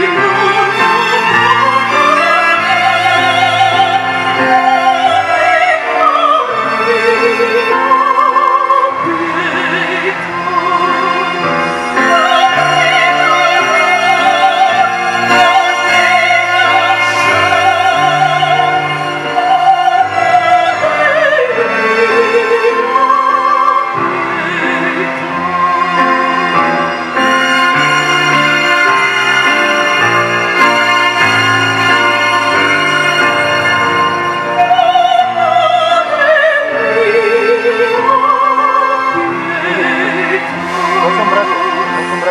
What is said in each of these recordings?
you.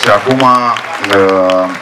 și acum uh,